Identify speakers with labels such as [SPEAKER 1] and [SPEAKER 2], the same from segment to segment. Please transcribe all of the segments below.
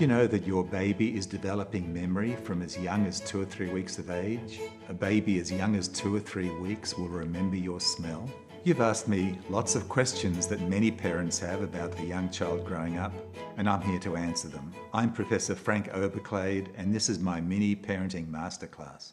[SPEAKER 1] you know that your baby is developing memory from as young as two or three weeks of age? A baby as young as two or three weeks will remember your smell. You've asked me lots of questions that many parents have about the young child growing up, and I'm here to answer them. I'm Professor Frank Oberklaid, and this is my mini parenting masterclass.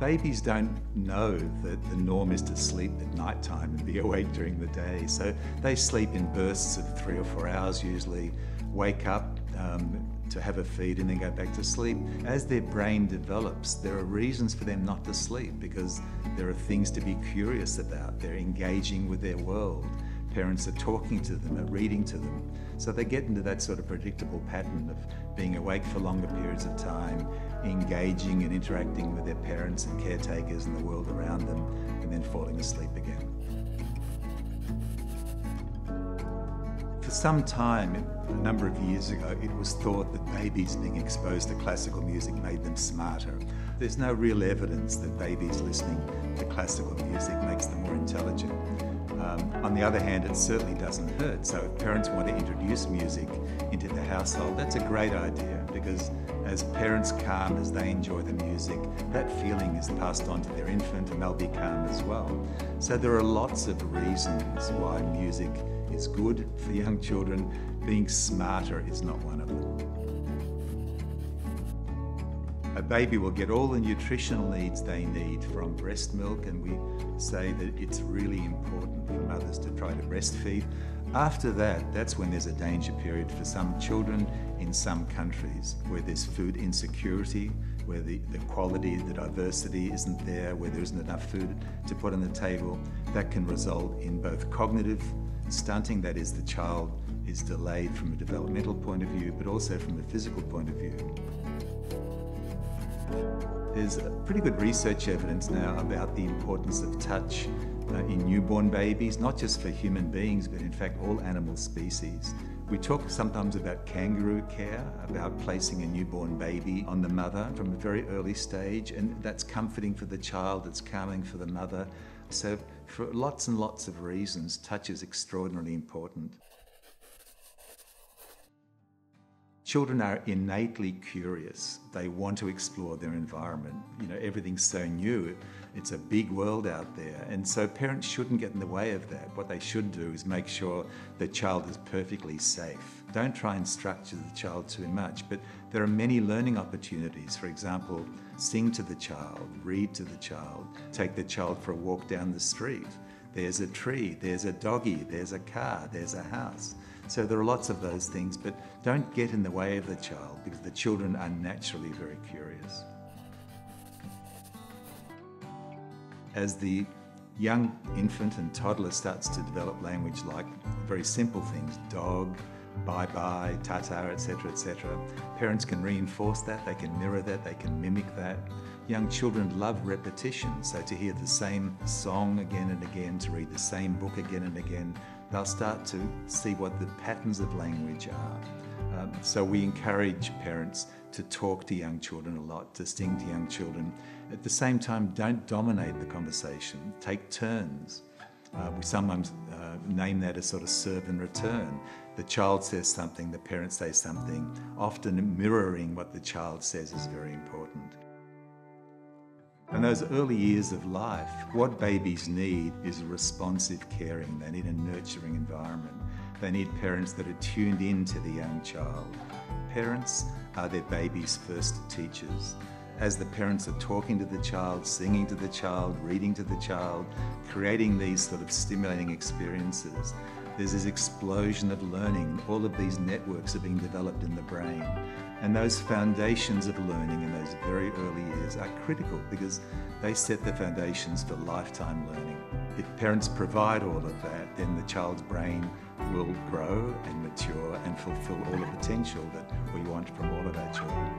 [SPEAKER 1] Babies don't know that the norm is to sleep at night time and be awake during the day. So they sleep in bursts of three or four hours usually, wake up um, to have a feed and then go back to sleep. As their brain develops, there are reasons for them not to sleep because there are things to be curious about. They're engaging with their world. Parents are talking to them, are reading to them. So they get into that sort of predictable pattern of being awake for longer periods of time, engaging and interacting with their parents and caretakers and the world around them, and then falling asleep again. For some time, a number of years ago, it was thought that babies being exposed to classical music made them smarter. There's no real evidence that babies listening to classical music makes them more intelligent. Um, on the other hand, it certainly doesn't hurt. So if parents want to introduce music into the household, that's a great idea because as parents calm as they enjoy the music, that feeling is passed on to their infant and they'll be calm as well. So there are lots of reasons why music is good for young children. Being smarter is not one of them. A baby will get all the nutritional needs they need from breast milk, and we say that it's really important for mothers to try to breastfeed. After that, that's when there's a danger period for some children in some countries where there's food insecurity, where the, the quality, the diversity isn't there, where there isn't enough food to put on the table. That can result in both cognitive stunting, that is, the child is delayed from a developmental point of view, but also from a physical point of view. There's pretty good research evidence now about the importance of touch uh, in newborn babies, not just for human beings, but in fact all animal species. We talk sometimes about kangaroo care, about placing a newborn baby on the mother from a very early stage, and that's comforting for the child, it's calming for the mother. So, for lots and lots of reasons, touch is extraordinarily important. Children are innately curious. They want to explore their environment. You know, everything's so new. It's a big world out there. And so parents shouldn't get in the way of that. What they should do is make sure the child is perfectly safe. Don't try and structure the child too much, but there are many learning opportunities. For example, sing to the child, read to the child, take the child for a walk down the street. There's a tree, there's a doggy, there's a car, there's a house. So there are lots of those things, but don't get in the way of the child because the children are naturally very curious. As the young infant and toddler starts to develop language like very simple things, dog, bye-bye, ta-ta, etc., etc., parents can reinforce that, they can mirror that, they can mimic that. Young children love repetition, so to hear the same song again and again, to read the same book again and again, they'll start to see what the patterns of language are. Um, so we encourage parents to talk to young children a lot, to sing to young children. At the same time, don't dominate the conversation, take turns. Uh, we sometimes uh, name that as sort of serve and return. The child says something, the parent says something. Often mirroring what the child says is very important. In those early years of life, what babies need is responsive caring. They need a nurturing environment. They need parents that are tuned in to the young child. Parents are their baby's first teachers. As the parents are talking to the child, singing to the child, reading to the child, creating these sort of stimulating experiences, there's this explosion of learning. All of these networks are being developed in the brain. And those foundations of learning in those very early years are critical because they set the foundations for lifetime learning. If parents provide all of that, then the child's brain will grow and mature and fulfill all the potential that we want from all of our children.